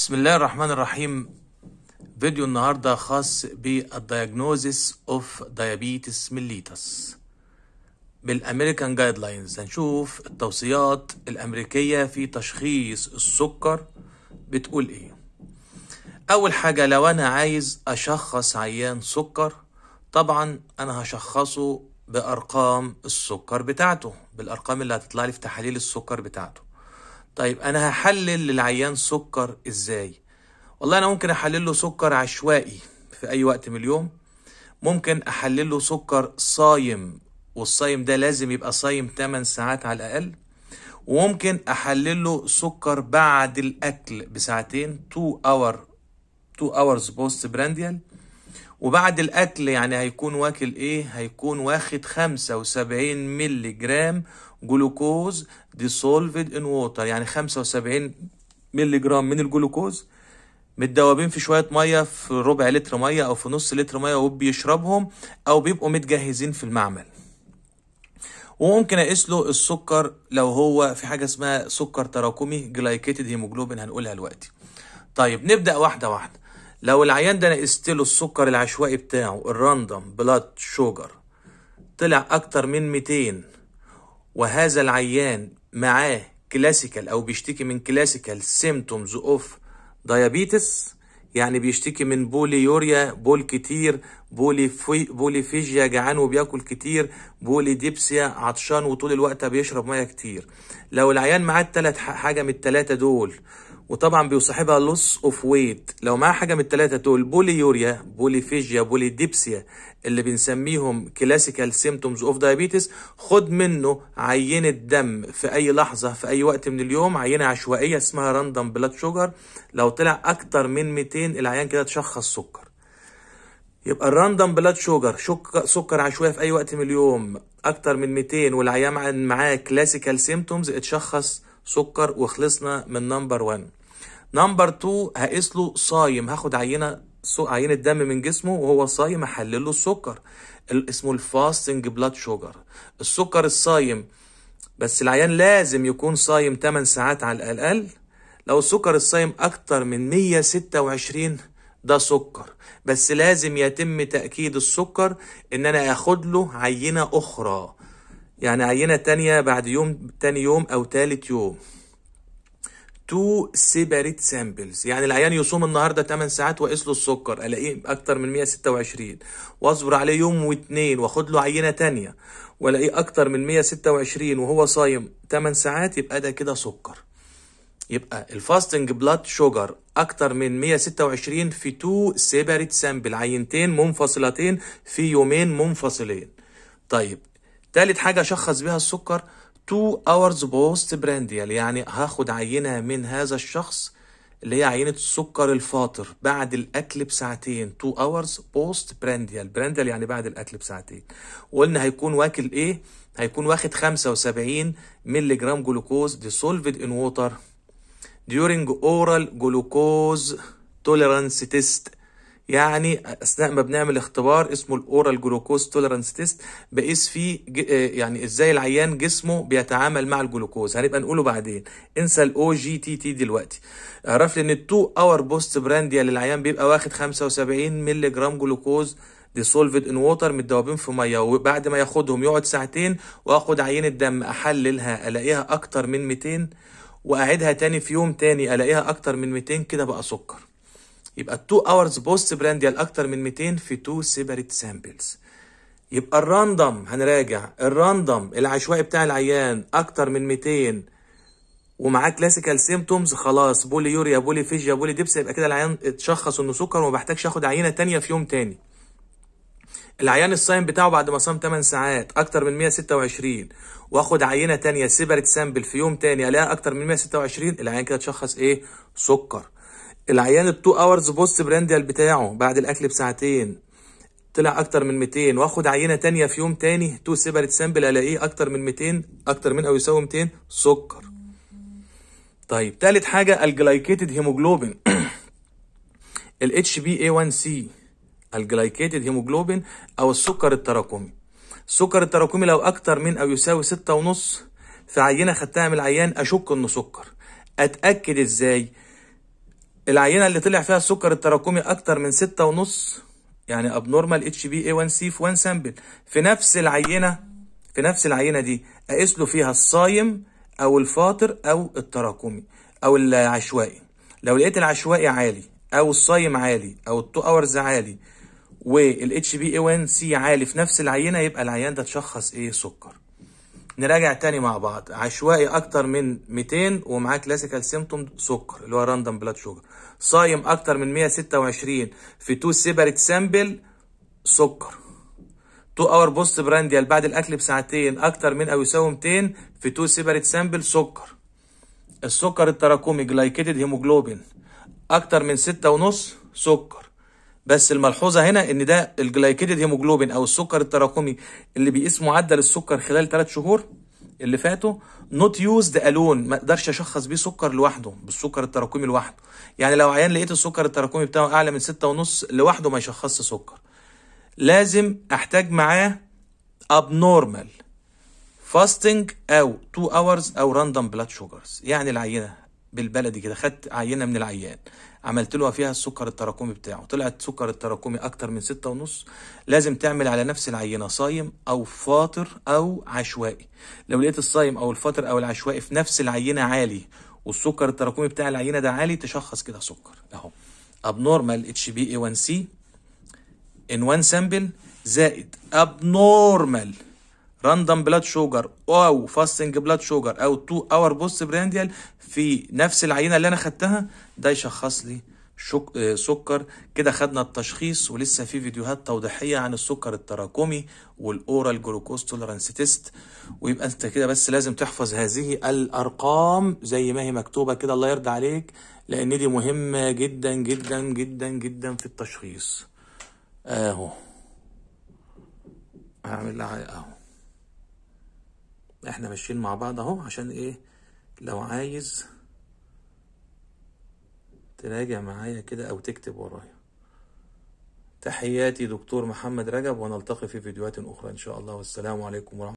بسم الله الرحمن الرحيم. فيديو النهاردة خاص بال diagnosis of diabetes mellitus. بال American guidelines هنشوف التوصيات الأمريكية في تشخيص السكر. بتقول إيه؟ أول حاجة لو أنا عايز أشخص عيان سكر طبعا أنا هشخصه بأرقام السكر بتاعته بالأرقام اللي هتطلع لي في تحاليل السكر بتاعته. طيب أنا هحلل للعيان سكر إزاي؟ والله أنا ممكن أحلل له سكر عشوائي في أي وقت من اليوم. ممكن أحلل له سكر صايم والصايم ده لازم يبقى صايم 8 ساعات على الأقل. وممكن أحلل له سكر بعد الأكل بساعتين 2 or 2 hours post prandial وبعد الأكل يعني هيكون واكل إيه؟ هيكون واخد 75 ملي جرام جلوكوز dissolved in water يعني 75 ملي جرام من الجلوكوز متدوبين في شوية مية في ربع لتر مية أو في نص لتر مية وبيشربهم أو بيبقوا متجهزين في المعمل. وممكن أقيس له السكر لو هو في حاجة اسمها سكر تراكمي glycated hemoglobin هنقولها دلوقتي. طيب نبدأ واحدة واحدة. لو العيان ده أنا قست له السكر العشوائي بتاعه ال random blood sugar طلع أكتر من 200 وهذا العيان معاه classical أو بيشتكي من classical symptoms of diabetes يعني بيشتكي من polyuria بول كتير poly في polyphagia جعان وبياكل كتير polydipsia عطشان وطول الوقت بيشرب مية كتير. لو العيان معاه التلات حاجة من التلاتة دول وطبعا بيصاحبها loss of weight لو معاه حاجة من التلاتة دول polyuria polyphagia polydipsia اللي بنسميهم classical symptoms of diabetes خد منه عينة دم في أي لحظة في أي وقت من اليوم عينة عشوائية اسمها random blood sugar لو طلع أكتر من 200 العيان كده تشخص سكر. يبقى ال random blood sugar سكر عشوائي في أي وقت من اليوم أكتر من 200 والعيان معاه classical symptoms اتشخص سكر وخلصنا من number 1 number 2 هقيس له صايم. هاخد عينة عينة دم من جسمه وهو صايم احلل له السكر. اسمه ال fasting blood sugar. السكر الصايم بس العيان لازم يكون صايم 8 ساعات على الأقل. لو السكر الصايم أكتر من 126 ده سكر. بس لازم يتم تأكيد السكر إن أنا آخد له عينة أخرى. يعني عينة تانية بعد يوم تاني يوم أو تالت يوم. two separate samples يعني العيان يصوم النهارده 8 ساعات واقيس له السكر ألاقيه أكتر من 126 واصبر عليه يوم واثنين واخد له عينة تانية وألاقيه أكتر من 126 وهو صايم 8 ساعات يبقى ده كده سكر. يبقى ال fasting blood sugar أكتر من 126 في two separate sample عينتين منفصلتين في يومين منفصلين. طيب تالت حاجة أشخص بيها السكر 2 hours post prandial يعني هاخد عينة من هذا الشخص اللي هي عينة السكر الفاطر. بعد الأكل بساعتين 2 hours post prandial prandial يعني بعد الأكل بساعتين. وقلنا هيكون واكل إيه؟ هيكون واخد 75 مللي جرام جلوكوز dissolved in water. During oral glucose tolerance test. يعني أثناء ما بنعمل اختبار اسمه ال oral glucose tolerance test بقيس فيه يعني إزاي العيان جسمه بيتعامل مع الجلوكوز. هنبقى نقوله بعدين. انسى ال OGTT دلوقتي. اعرف لي إن ال 2 hour post prandial للعيان بيبقى واخد 75 مللي جرام جلوكوز dissolved in water متدوبين في مية وبعد ما ياخدهم يقعد ساعتين وآخد عينة دم أحللها ألاقيها أكتر من 200 وأعيدها تاني في يوم تاني ألاقيها أكتر من 200 كده بقى سكر. يبقى 2 hours post prandial أكتر من 200 في 2 separate samples يبقى ال random هنراجع. ال random العشوائي بتاع العيان أكتر من 200 ومعاه classical symptoms خلاص polyuria polyphagia polydipsia يبقى كده العيان اتشخص إنه سكر وما بحتاجش اخد عينة تانية في يوم تاني. العيان الصايم بتاعه بعد ما صام 8 ساعات أكتر من 126 واخد عينة تانية separate sample في يوم تاني ألاقيها أكتر من 126 العيان كده اتشخص إيه؟ سكر. العيان ال 2 hours post prandial بتاعه بعد الأكل بساعتين. طلع أكتر من 200 وآخد عينة تانية في يوم تاني 2 separate sample ألاقيه أكتر من 200 أكتر من أو يساوي 200 سكر. طيب تالت حاجة ال glycated hemoglobin. ال A1C ال glycated hemoglobin أو السكر التراكمي. السكر التراكمي لو أكتر من أو يساوي 6 ونص في عينه خدتها من العيان أشك إنه سكر. أتأكد إزاي؟ العينة اللي طلع فيها السكر التراكمي أكتر من ستة ونص يعني ابنورمال اتش بي اي 1 سي في 1 sample في نفس العينة في نفس العينة دي أقيس له فيها الصايم أو الفاطر أو التراكمي أو العشوائي. لو لقيت العشوائي عالي أو الصايم عالي أو ال two hours عالي والاتش بي اي 1 سي عالي في نفس العينة يبقى العيان ده تشخص إيه؟ سكر. نراجع تاني مع بعض. عشوائي أكتر من 200 ومعاه classical symptom سكر اللي هو random blood sugar صايم أكتر من 126 في two separate sample سكر. 2 hour post prandial بعد الأكل بساعتين أكتر من أو يساوي 200 في two separate sample سكر. السكر التراكمي glycated hemoglobin أكتر من ستة ونص سكر. بس الملحوظة هنا إن ده ال glycated hemoglobin أو السكر التراكمي اللي بيقيس معدل السكر خلال 3 شهور اللي فاتوا not used alone ما أقدرش اشخص بيه سكر لوحده بالسكر التراكمي لوحده. يعني لو عيان لقيت السكر التراكمي بتاعه أعلى من ستة ونص لوحده ما يشخصش سكر. لازم أحتاج معاه abnormal fasting أو 2 hours أو random blood sugars يعني العينة بالبلدي كده خدت عينة من العيان عملت له فيها السكر التراكمي بتاعه طلعت سكر التراكمي أكتر من ستة ونص لازم تعمل على نفس العينة صايم أو فاطر أو عشوائي. لو لقيت الصايم أو الفاطر أو العشوائي في نفس العينة عالي والسكر التراكمي بتاع العينة ده عالي تشخص كده سكر. أهو. abnormal HbA1c in one sample زائد abnormal random blood sugar أو fasting blood sugar أو 2 hour post prandial في نفس العينة اللي أنا خدتها ده يشخص لي شك... سكر. كده خدنا التشخيص ولسه في فيديوهات توضيحية عن السكر التراكمي وال oral glucose tolerance test. ويبقى أنت كده بس لازم تحفظ هذه الأرقام زي ما هي مكتوبة كده الله يرضى عليك لأن دي مهمة جدا جدا جدا جدا في التشخيص. أهو. هعمل لها أهو. إحنا ماشيين مع بعض اهو عشان إيه؟ لو عايز تراجع معايا كده أو تكتب ورايا. تحياتي دكتور محمد رجب ونلتقي في فيديوهات أخرى إن شاء الله. والسلام عليكم ورحمة